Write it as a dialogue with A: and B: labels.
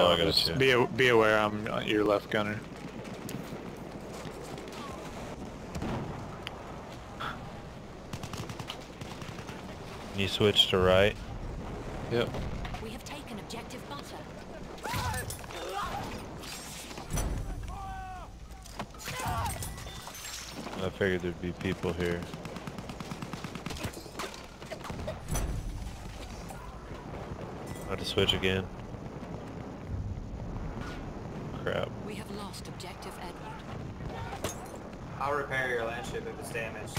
A: Oh, I got
B: Just
A: you.
B: Be, be aware, I'm uh, your left gunner.
A: Can you switch to right?
B: Yep.
C: We have taken objective butter.
A: I figured there'd be people here. I had to switch again. Crap.
C: We have lost objective Edward.
D: I'll repair your landship if it's damaged.